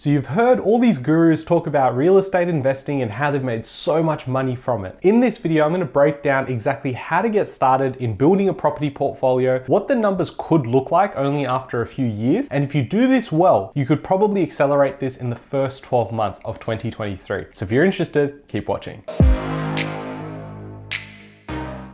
So you've heard all these gurus talk about real estate investing and how they've made so much money from it. In this video, I'm gonna break down exactly how to get started in building a property portfolio, what the numbers could look like only after a few years, and if you do this well, you could probably accelerate this in the first 12 months of 2023. So if you're interested, keep watching.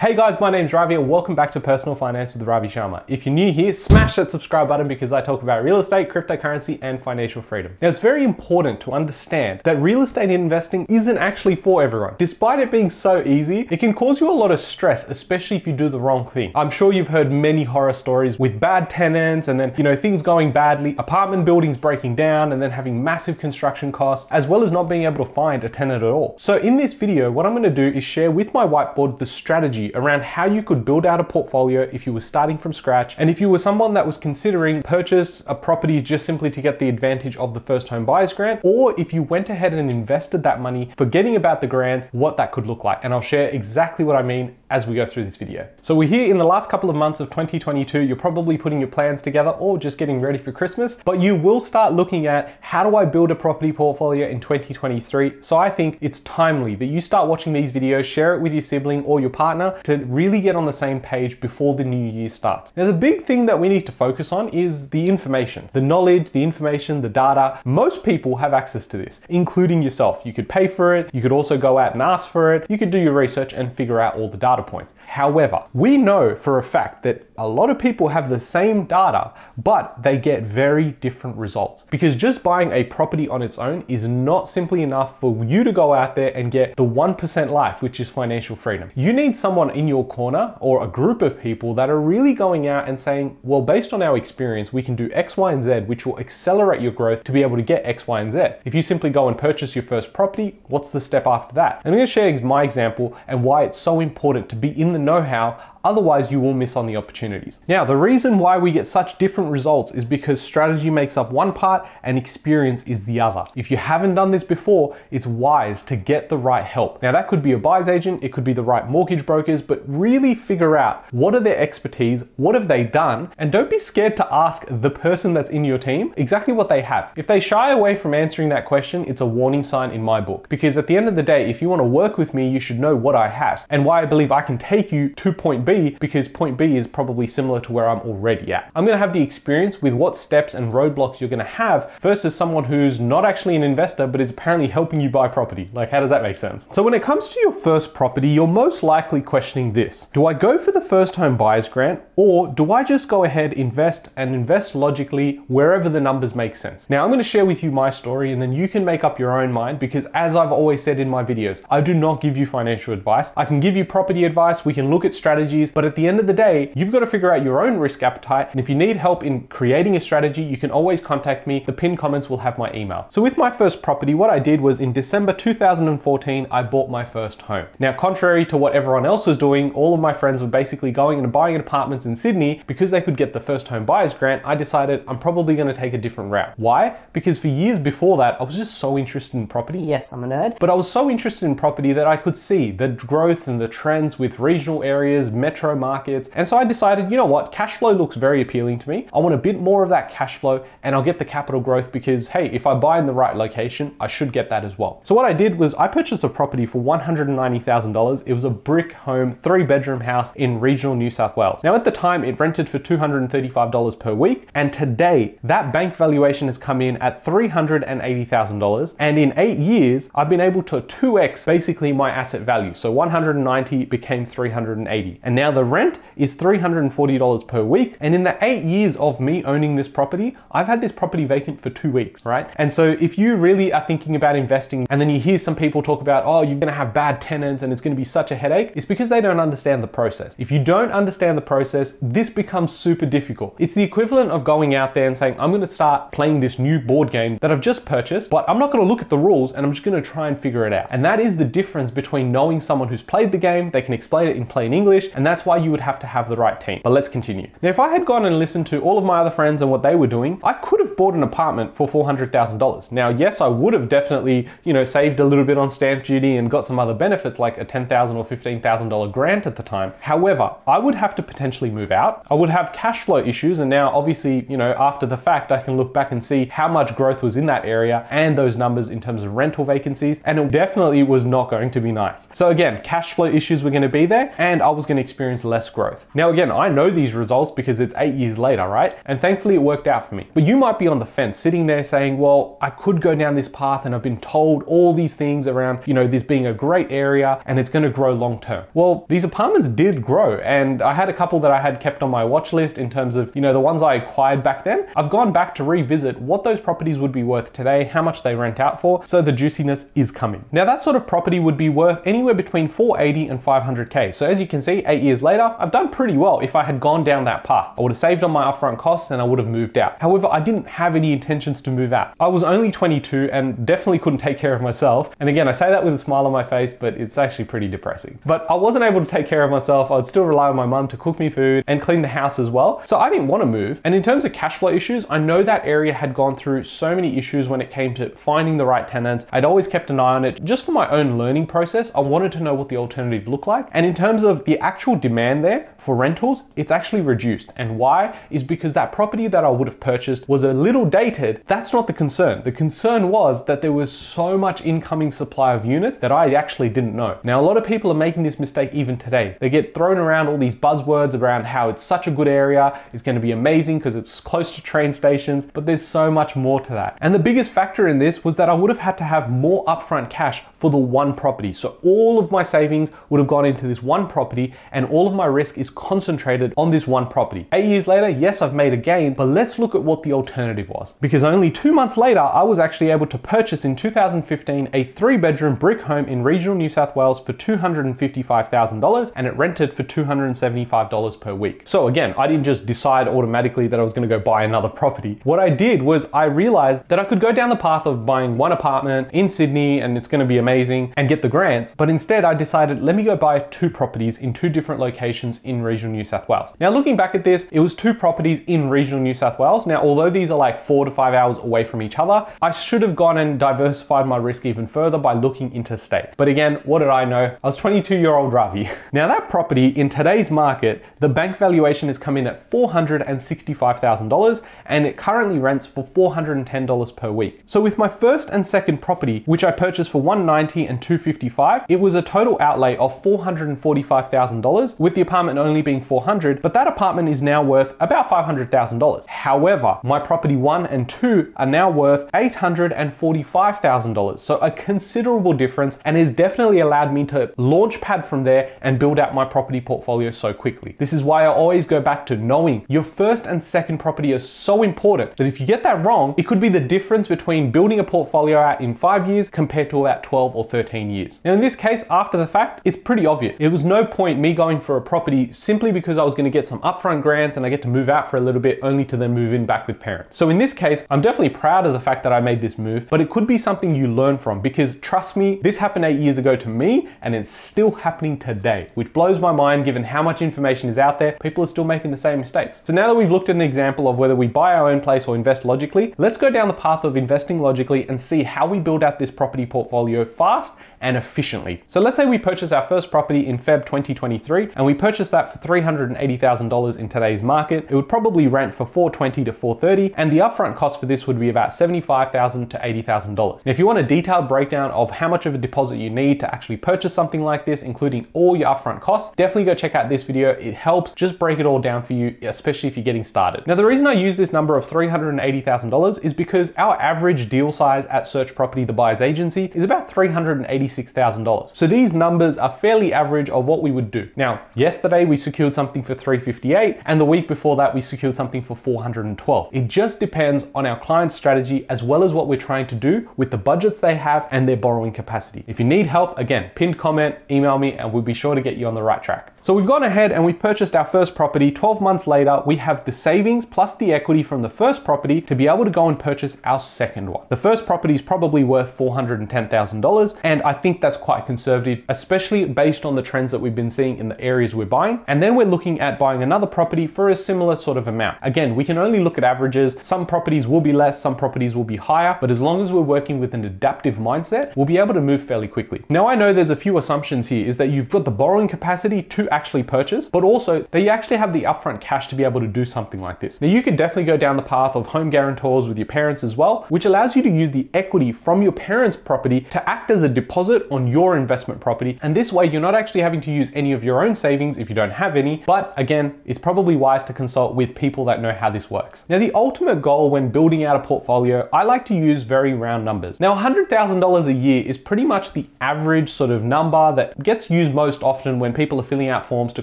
Hey guys, my name's Ravi and welcome back to Personal Finance with Ravi Sharma. If you're new here, smash that subscribe button because I talk about real estate, cryptocurrency, and financial freedom. Now, it's very important to understand that real estate investing isn't actually for everyone. Despite it being so easy, it can cause you a lot of stress, especially if you do the wrong thing. I'm sure you've heard many horror stories with bad tenants and then, you know, things going badly, apartment buildings breaking down and then having massive construction costs, as well as not being able to find a tenant at all. So in this video, what I'm gonna do is share with my whiteboard the strategy around how you could build out a portfolio if you were starting from scratch and if you were someone that was considering purchase a property just simply to get the advantage of the first home buyers grant or if you went ahead and invested that money forgetting about the grants what that could look like. And I'll share exactly what I mean as we go through this video. So we're here in the last couple of months of 2022 you're probably putting your plans together or just getting ready for Christmas but you will start looking at how do I build a property portfolio in 2023 so I think it's timely that you start watching these videos share it with your sibling or your partner to really get on the same page before the new year starts. Now, the big thing that we need to focus on is the information, the knowledge, the information, the data. Most people have access to this, including yourself. You could pay for it. You could also go out and ask for it. You could do your research and figure out all the data points. However, we know for a fact that a lot of people have the same data, but they get very different results. Because just buying a property on its own is not simply enough for you to go out there and get the 1% life, which is financial freedom. You need someone in your corner or a group of people that are really going out and saying, well, based on our experience, we can do X, Y, and Z, which will accelerate your growth to be able to get X, Y, and Z. If you simply go and purchase your first property, what's the step after that? And I'm gonna share my example and why it's so important to be in the know-how Otherwise, you will miss on the opportunities. Now, the reason why we get such different results is because strategy makes up one part and experience is the other. If you haven't done this before, it's wise to get the right help. Now, that could be a buyer's agent, it could be the right mortgage brokers, but really figure out what are their expertise, what have they done, and don't be scared to ask the person that's in your team exactly what they have. If they shy away from answering that question, it's a warning sign in my book. Because at the end of the day, if you want to work with me, you should know what I have and why I believe I can take you to point B because point B is probably similar to where I'm already at. I'm gonna have the experience with what steps and roadblocks you're gonna have versus someone who's not actually an investor but is apparently helping you buy property. Like, how does that make sense? So when it comes to your first property, you're most likely questioning this. Do I go for the first home buyer's grant or do I just go ahead, invest and invest logically wherever the numbers make sense? Now I'm gonna share with you my story and then you can make up your own mind because as I've always said in my videos, I do not give you financial advice. I can give you property advice, we can look at strategies, but at the end of the day, you've got to figure out your own risk appetite. And if you need help in creating a strategy, you can always contact me. The pinned comments will have my email. So with my first property, what I did was in December 2014, I bought my first home. Now, contrary to what everyone else was doing, all of my friends were basically going and buying apartments in Sydney because they could get the first home buyers grant. I decided I'm probably going to take a different route. Why? Because for years before that, I was just so interested in property. Yes, I'm a nerd. But I was so interested in property that I could see the growth and the trends with regional areas, metro markets. And so I decided, you know what, cash flow looks very appealing to me. I want a bit more of that cash flow and I'll get the capital growth because, hey, if I buy in the right location, I should get that as well. So what I did was I purchased a property for $190,000. It was a brick home, three bedroom house in regional New South Wales. Now at the time, it rented for $235 per week. And today, that bank valuation has come in at $380,000. And in eight years, I've been able to 2x basically my asset value. So 190 became 380. And now the rent is $340 per week. And in the eight years of me owning this property, I've had this property vacant for two weeks, right? And so if you really are thinking about investing and then you hear some people talk about, oh, you're gonna have bad tenants and it's gonna be such a headache, it's because they don't understand the process. If you don't understand the process, this becomes super difficult. It's the equivalent of going out there and saying, I'm gonna start playing this new board game that I've just purchased, but I'm not gonna look at the rules and I'm just gonna try and figure it out. And that is the difference between knowing someone who's played the game, they can explain it in plain English, and that's why you would have to have the right team. But let's continue. Now, if I had gone and listened to all of my other friends and what they were doing, I could have bought an apartment for $400,000. Now, yes, I would have definitely, you know, saved a little bit on stamp duty and got some other benefits like a $10,000 or $15,000 grant at the time. However, I would have to potentially move out. I would have cash flow issues. And now obviously, you know, after the fact, I can look back and see how much growth was in that area and those numbers in terms of rental vacancies. And it definitely was not going to be nice. So again, cash flow issues were going to be there and I was going to experience less growth. Now, again, I know these results because it's eight years later, right? And thankfully it worked out for me. But you might be on the fence sitting there saying, well, I could go down this path and I've been told all these things around, you know, this being a great area and it's going to grow long term. Well, these apartments did grow and I had a couple that I had kept on my watch list in terms of, you know, the ones I acquired back then. I've gone back to revisit what those properties would be worth today, how much they rent out for, so the juiciness is coming. Now that sort of property would be worth anywhere between 480 and 500k. So as you can see, eight years later, I've done pretty well if I had gone down that path. I would have saved on my upfront costs and I would have moved out. However, I didn't have any intentions to move out. I was only 22 and definitely couldn't take care of myself. And again, I say that with a smile on my face, but it's actually pretty depressing. But I wasn't able to take care of myself. I would still rely on my mum to cook me food and clean the house as well. So I didn't want to move. And in terms of cash flow issues, I know that area had gone through so many issues when it came to finding the right tenants. I'd always kept an eye on it just for my own learning process. I wanted to know what the alternative looked like. And in terms of the actual demand there, for rentals, it's actually reduced. And why? Is because that property that I would have purchased was a little dated. That's not the concern. The concern was that there was so much incoming supply of units that I actually didn't know. Now, a lot of people are making this mistake even today. They get thrown around all these buzzwords around how it's such a good area, it's going to be amazing because it's close to train stations, but there's so much more to that. And the biggest factor in this was that I would have had to have more upfront cash for the one property. So all of my savings would have gone into this one property and all of my risk is concentrated on this one property. Eight years later, yes, I've made a gain, but let's look at what the alternative was. Because only two months later, I was actually able to purchase in 2015 a three bedroom brick home in regional New South Wales for $255,000 and it rented for $275 per week. So again, I didn't just decide automatically that I was gonna go buy another property. What I did was I realized that I could go down the path of buying one apartment in Sydney and it's gonna be amazing and get the grants, but instead I decided let me go buy two properties in two different locations in regional New South Wales. Now, looking back at this, it was two properties in regional New South Wales. Now, although these are like four to five hours away from each other, I should have gone and diversified my risk even further by looking interstate. But again, what did I know? I was 22 year old Ravi. Now, that property in today's market, the bank valuation is come in at $465,000 and it currently rents for $410 per week. So with my first and second property, which I purchased for 190 and 255, it was a total outlay of $445,000 with the apartment only being 400, but that apartment is now worth about $500,000. However, my property one and two are now worth $845,000. So a considerable difference and has definitely allowed me to launch pad from there and build out my property portfolio so quickly. This is why I always go back to knowing your first and second property are so important that if you get that wrong, it could be the difference between building a portfolio out in five years compared to about 12 or 13 years. Now in this case, after the fact, it's pretty obvious. It was no point me going for a property simply because I was gonna get some upfront grants and I get to move out for a little bit only to then move in back with parents. So in this case, I'm definitely proud of the fact that I made this move, but it could be something you learn from because trust me, this happened eight years ago to me and it's still happening today, which blows my mind given how much information is out there. People are still making the same mistakes. So now that we've looked at an example of whether we buy our own place or invest logically, let's go down the path of investing logically and see how we build out this property portfolio fast and efficiently. So let's say we purchase our first property in Feb 2023 and we purchased that for $380,000 in today's market. It would probably rent for 420 to 430 and the upfront cost for this would be about 75,000 to $80,000. Now, if you want a detailed breakdown of how much of a deposit you need to actually purchase something like this, including all your upfront costs, definitely go check out this video. It helps just break it all down for you, especially if you're getting started. Now, the reason I use this number of $380,000 is because our average deal size at Search Property, the buyer's agency, is about $386,000. So these numbers are fairly average of what we would do. Now, yesterday we secured something for 358 and the week before that we secured something for 412. It just depends on our client's strategy as well as what we're trying to do with the budgets they have and their borrowing capacity. If you need help, again, pinned comment, email me and we'll be sure to get you on the right track. So we've gone ahead and we've purchased our first property. 12 months later, we have the savings plus the equity from the first property to be able to go and purchase our second one. The first property is probably worth $410,000. And I think that's quite conservative, especially based on the trends that we've been seeing in the areas we're buying. And then we're looking at buying another property for a similar sort of amount. Again, we can only look at averages. Some properties will be less, some properties will be higher, but as long as we're working with an adaptive mindset, we'll be able to move fairly quickly. Now, I know there's a few assumptions here is that you've got the borrowing capacity to actually purchase, but also that you actually have the upfront cash to be able to do something like this. Now, you could definitely go down the path of home guarantors with your parents as well, which allows you to use the equity from your parents' property to act as a deposit on your investment property. And this way, you're not actually having to use any of your own savings if you don't have any. But again, it's probably wise to consult with people that know how this works. Now, the ultimate goal when building out a portfolio, I like to use very round numbers. Now, $100,000 a year is pretty much the average sort of number that gets used most often when people are filling out forms to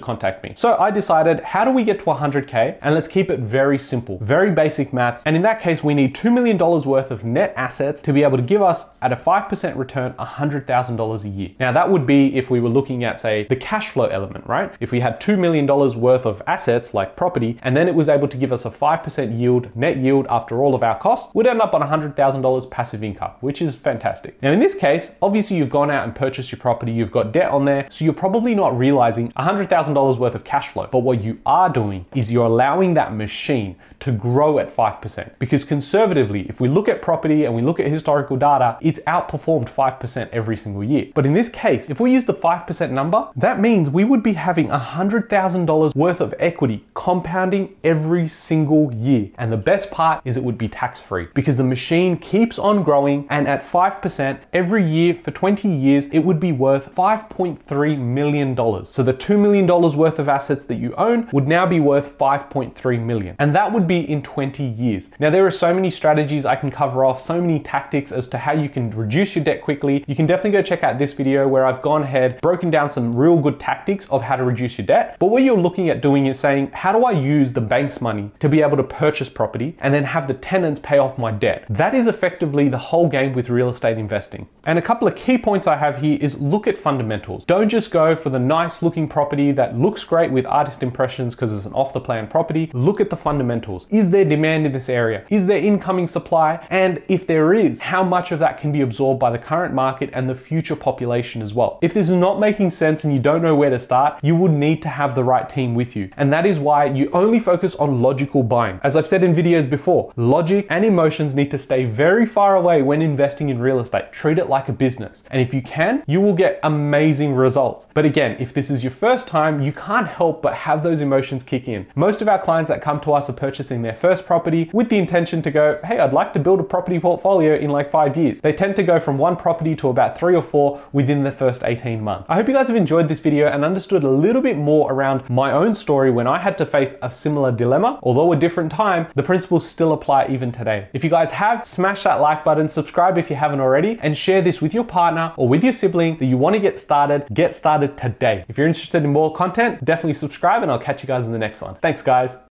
contact me. So I decided, how do we get to 100K? And let's keep it very simple, very basic maths. And in that case, we need $2 million worth of net assets to be able to give us at a 5% return $100,000 a year. Now that would be if we were looking at say the cash flow element, right? If we had $2 million worth of assets like property, and then it was able to give us a 5% yield, net yield after all of our costs, we'd end up on $100,000 passive income, which is fantastic. Now in this case, obviously you've gone out and purchased your property, you've got debt on there, so you're probably not realizing $100,000 worth of cash flow. But what you are doing is you're allowing that machine to grow at 5%. Because conservatively, if we look at property and we look at historical data, it's outperformed 5% every single year. But in this case, if we use the 5% number, that means we would be having $100,000 worth of equity compounding every single year. And the best part is it would be tax free because the machine keeps on growing and at 5% every year for 20 years, it would be worth $5.3 million. So the $2 million worth of assets that you own would now be worth 5.3 million. And that would be in 20 years. Now, there are so many strategies I can cover off, so many tactics as to how you can reduce your debt quickly. You can definitely go check out this video where I've gone ahead, broken down some real good tactics of how to reduce your debt. But what you're looking at doing is saying, how do I use the bank's money to be able to purchase property and then have the tenants pay off my debt? That is effectively the whole game with real estate investing. And a couple of key points I have here is look at fundamentals. Don't just go for the nice looking property that looks great with artist impressions because it's an off the plan property. Look at the fundamentals. Is there demand in this area? Is there incoming supply? And if there is, how much of that can be absorbed by the current market and the future population as well? If this is not making sense and you don't know where to start, you would need to have the right team with you. And that is why you only focus on logical buying. As I've said in videos before, logic and emotions need to stay very far away when investing in real estate. Treat it like a business. And if you can, you will get amazing results. But again, if this is your first time, you can't help but have those emotions kick in. Most of our clients that come to us are purchasing their first property with the intention to go, hey, I'd like to build a property portfolio in like five years. They tend to go from one property to about three or four within the first 18 months. I hope you guys have enjoyed this video and understood a little bit more around my own story when I had to face a similar dilemma. Although a different time, the principles still apply even today. If you guys have, smash that like button, subscribe if you haven't already, and share this with your partner or with your sibling that you want to get started, get started today. If you're interested in more content, definitely subscribe and I'll catch you guys in the next one. Thanks guys.